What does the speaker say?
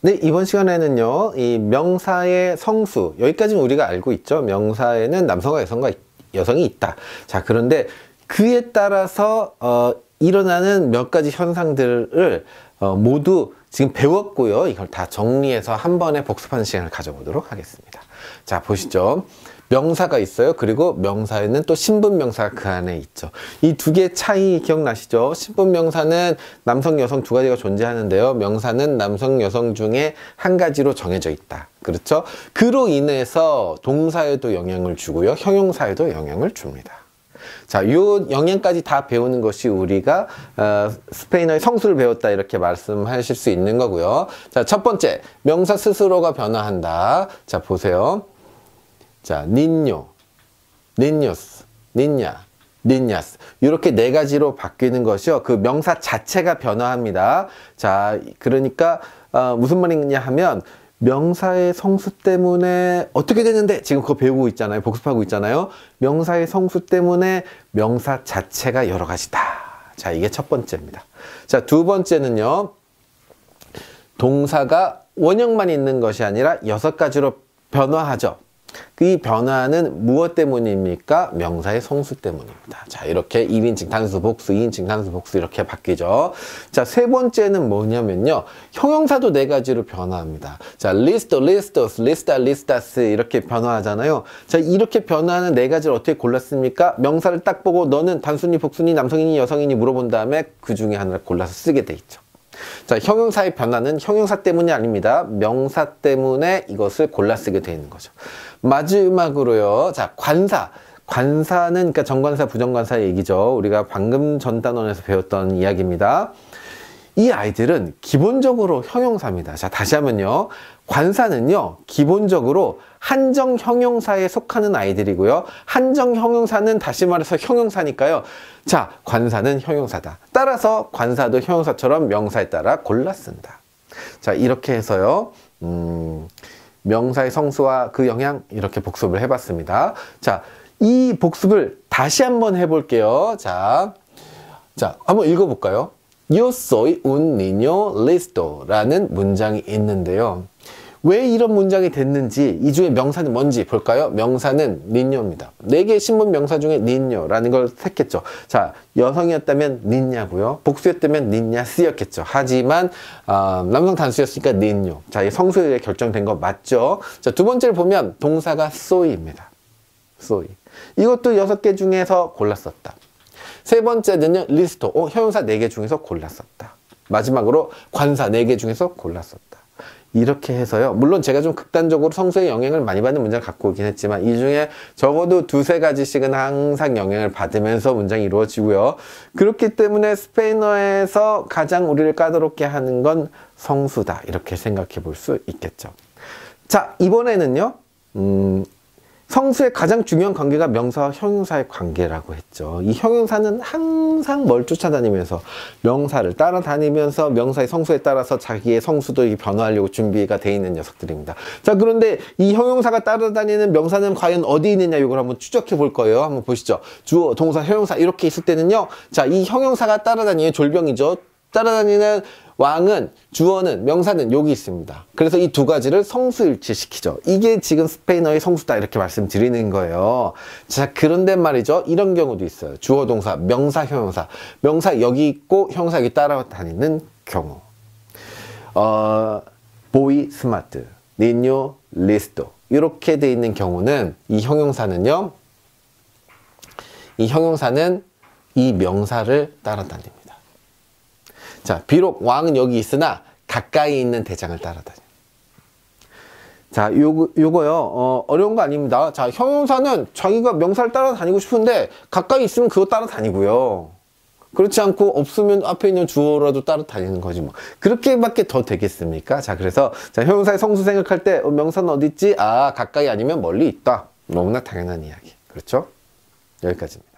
네, 이번 시간에는요, 이 명사의 성수, 여기까지는 우리가 알고 있죠. 명사에는 남성과 여성과 여성이 있다. 자, 그런데 그에 따라서, 어, 일어나는 몇 가지 현상들을 어, 모두 지금 배웠고요. 이걸 다 정리해서 한 번에 복습하는 시간을 가져보도록 하겠습니다. 자, 보시죠. 명사가 있어요. 그리고 명사에는 또 신분명사가 그 안에 있죠. 이 두 개의 차이 기억나시죠? 신분명사는 남성, 여성 두 가지가 존재하는데요. 명사는 남성, 여성 중에 한 가지로 정해져 있다. 그렇죠? 그로 인해서 동사에도 영향을 주고요. 형용사에도 영향을 줍니다. 자, 요 영양까지 다 배우는 것이 우리가 어, 스페인어의 성수를 배웠다 이렇게 말씀하실 수 있는 거고요. 자, 첫 번째 명사 스스로가 변화한다. 자, 보세요. 자, 닌뇨, 닌뇨스, 닌냐, 닌냐스 이렇게 네 가지로 바뀌는 것이요. 그 명사 자체가 변화합니다. 자, 그러니까 어, 무슨 말이냐 하면 명사의 성수 때문에 어떻게 되는데 지금 그거 배우고 있잖아요. 복습하고 있잖아요. 명사의 성수 때문에 명사 자체가 여러 가지다. 자, 이게 첫 번째입니다. 자, 두 번째는요. 동사가 원형만 있는 것이 아니라 여섯 가지로 변화하죠. 이 변화는 무엇 때문입니까? 명사의 성수 때문입니다. 자, 이렇게 1인칭 단수 복수, 2인칭 단수 복수 이렇게 바뀌죠. 자, 세 번째는 뭐냐면요. 형용사도 네 가지로 변화합니다. 자, list, listos, lista, listas 이렇게 변화하잖아요. 자, 이렇게 변화하는 네 가지를 어떻게 골랐습니까? 명사를 딱 보고 너는 단순히 복수니 남성이니 여성이니 물어본 다음에 그 중에 하나를 골라서 쓰게 돼 있죠. 자, 형용사의 변화는 형용사 때문이 아닙니다. 명사 때문에 이것을 골라 쓰게 되어 있는 거죠. 마지막으로요. 자, 관사. 관사는 그러니까 정관사, 부정관사 얘기죠. 우리가 방금 전 단원에서 배웠던 이야기입니다. 이 아이들은 기본적으로 형용사입니다. 자, 다시 하면요. 관사는요, 기본적으로 한정 형용사에 속하는 아이들이고요. 한정 형용사는 다시 말해서 형용사니까요. 자, 관사는 형용사다. 따라서 관사도 형용사처럼 명사에 따라 골라 쓴다. 자, 이렇게 해서요. 음, 명사의 성수와 그 영향 이렇게 복습을 해봤습니다. 자, 이 복습을 다시 한번 해볼게요. 자, 자, 한번 읽어볼까요? Yo soy un niño listo 라는 문장이 있는데요. 왜 이런 문장이 됐는지 이 중에 명사는 뭔지 볼까요? 명사는 닌녀입니다. 네 개의 신문 명사 중에 닌녀라는 걸 택했죠. 자, 여성이었다면 niña고요. 복수였다면 niñas였겠죠. 하지만 어, 남성 단수였으니까 niño. 자, 이 성수에 결정된 거 맞죠? 자, 두 번째를 보면 동사가 soy입니다. Soy. 이것도 여섯 개 중에서 골랐었다. 세 번째는요, listo. 어, 형용사 네 개 중에서 골랐었다. 마지막으로 관사 네 개 중에서 골랐었다. 이렇게 해서요. 물론 제가 좀 극단적으로 성수의 영향을 많이 받는 문장을 갖고 오긴 했지만 이 중에 적어도 두세 가지씩은 항상 영향을 받으면서 문장이 이루어지고요. 그렇기 때문에 스페인어에서 가장 우리를 까다롭게 하는 건 성수다. 이렇게 생각해 볼 수 있겠죠. 자, 이번에는요. 음, 성수의 가장 중요한 관계가 명사와 형용사의 관계라고 했죠. 이 형용사는 항상 뭘 쫓아다니면서 명사를 따라다니면서 명사의 성수에 따라서 자기의 성수도 변화하려고 준비가 돼 있는 녀석들입니다. 자, 그런데 이 형용사가 따라다니는 명사는 과연 어디 있느냐 이걸 한번 추적해 볼 거예요. 한번 보시죠. 주어, 동사, 형용사 이렇게 있을 때는요. 자, 이 형용사가 따라다니는 졸병이죠. 따라다니는 왕은 주어는 명사는 여기 있습니다. 그래서 이 두 가지를 성수일치시키죠. 이게 지금 스페인어의 성수다 이렇게 말씀드리는 거예요. 자 그런데 말이죠. 이런 경우도 있어요. 주어 동사, 명사, 형용사. 명사 여기 있고 형사 여기 따라다니는 경우. 어, boy smart, niño listo 이렇게 돼 있는 경우는 이 형용사는요. 이 형용사는 이 명사를 따라다닙니다. 자, 비록 왕은 여기 있으나 가까이 있는 대장을 따라다녀. 자, 요거, 요거요, 어, 어려운 거 아닙니다. 자, 형용사는 자기가 명사를 따라다니고 싶은데 가까이 있으면 그거 따라다니고요. 그렇지 않고 없으면 앞에 있는 주어라도 따라다니는 거지 뭐. 그렇게밖에 더 되겠습니까? 자, 그래서 자, 형용사의 성수 생각할 때 어, 명사는 어디 있지? 아, 가까이 아니면 멀리 있다. 너무나 당연한 이야기. 그렇죠? 여기까지입니다.